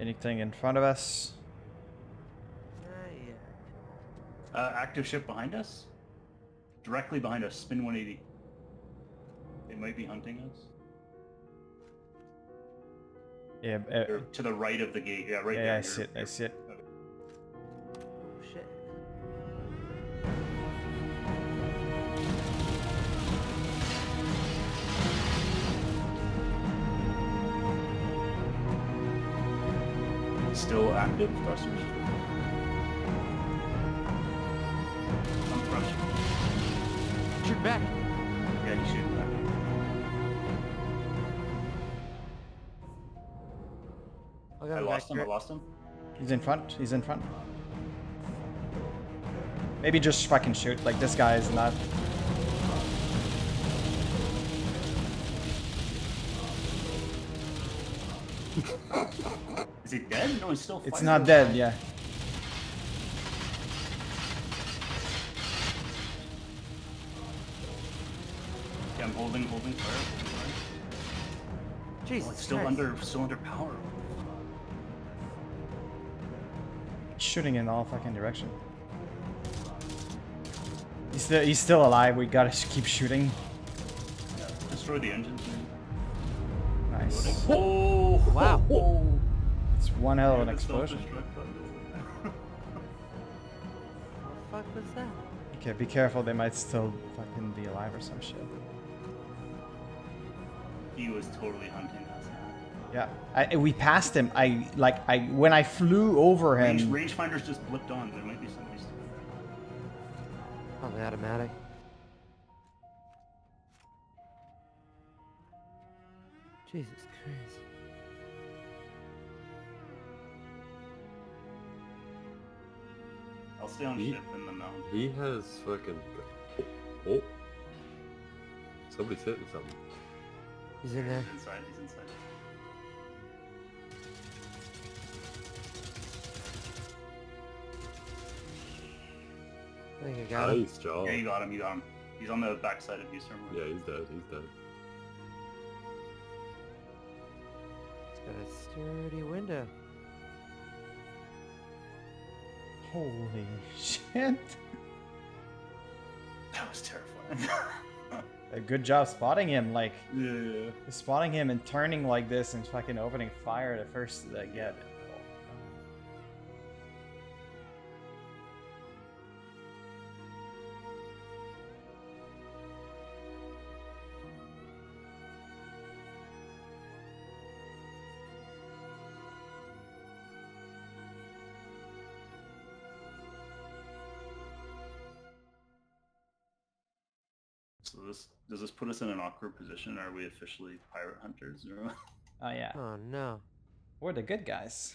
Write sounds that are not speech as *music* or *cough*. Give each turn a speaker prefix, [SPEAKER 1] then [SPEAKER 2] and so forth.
[SPEAKER 1] Anything in front of us?
[SPEAKER 2] Uh, active ship behind us. Directly behind us. Spin 180. They might be hunting us.
[SPEAKER 1] Yeah, uh,
[SPEAKER 2] to the right of the gate. Yeah, right
[SPEAKER 1] yeah,
[SPEAKER 2] there.
[SPEAKER 1] I see it. I see it.
[SPEAKER 2] Still active thrusters. I'm thrusting.
[SPEAKER 3] Shoot back.
[SPEAKER 2] Yeah, he's shooting back.
[SPEAKER 3] I got
[SPEAKER 2] I lost him. I lost him.
[SPEAKER 1] He's in front. He's in front. Maybe just fucking shoot. Like this guy is not. *laughs*
[SPEAKER 2] Is he dead? No, he's still.
[SPEAKER 1] It's not dead. Yeah.
[SPEAKER 2] Yeah, I'm holding, holding fire. holding fire.
[SPEAKER 3] Jesus
[SPEAKER 2] Oh, it's still
[SPEAKER 3] Christ.
[SPEAKER 2] under, still under power.
[SPEAKER 1] Shooting in all fucking direction. He's still, he's still alive. We gotta sh- keep shooting.
[SPEAKER 2] Yeah, destroy the engines.
[SPEAKER 1] Nice.
[SPEAKER 2] Oh
[SPEAKER 3] Wow.
[SPEAKER 2] Oh.
[SPEAKER 1] It's one hell of an explosion. *laughs*
[SPEAKER 3] What the fuck was that?
[SPEAKER 1] Okay, be careful. They might still fucking be alive or some shit.
[SPEAKER 2] he was totally hunting us.
[SPEAKER 1] Yeah, I, we passed him. I like I when I flew over him.
[SPEAKER 2] Range, rangefinders just blipped on. There might be somebody. still-
[SPEAKER 3] Probably automatic. Jesus Christ.
[SPEAKER 2] I'll stay on
[SPEAKER 4] He-
[SPEAKER 2] ship in the mountain.
[SPEAKER 4] He has fucking. Oh. Somebody's hitting something.
[SPEAKER 3] He's in there.
[SPEAKER 2] He's inside. He's inside.
[SPEAKER 3] I think I got him.
[SPEAKER 4] Nice job.
[SPEAKER 2] Yeah, you got him. You got him. He's on the backside of you, sir.
[SPEAKER 4] Yeah, he's dead. He's dead.
[SPEAKER 3] It's got a sturdy window.
[SPEAKER 1] Holy shit! *laughs*
[SPEAKER 2] That was terrifying.
[SPEAKER 1] A good job spotting him. Like
[SPEAKER 2] yeah.
[SPEAKER 1] spotting him and turning like this and fucking opening fire the first I get.
[SPEAKER 2] This does this put us in an awkward position? Are we officially pirate hunters?
[SPEAKER 1] Oh yeah,
[SPEAKER 3] Oh no.
[SPEAKER 1] we're the good guys.